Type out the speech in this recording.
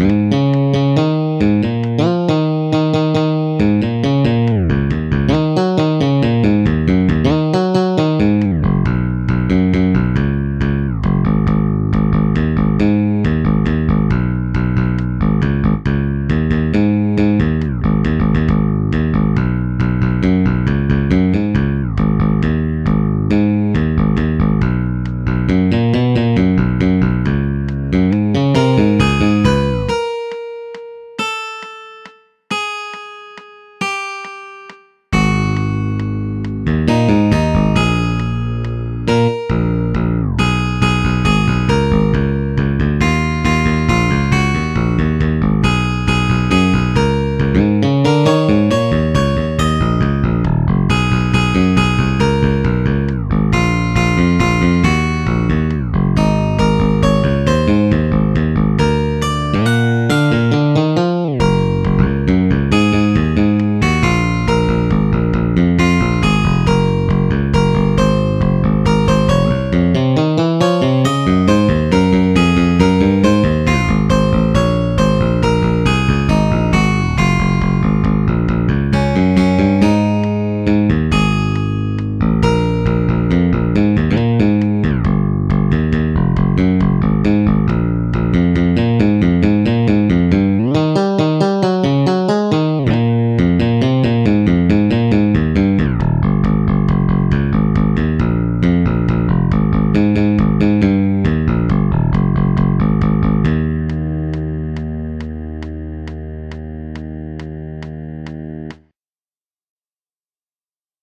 Mm-hmm.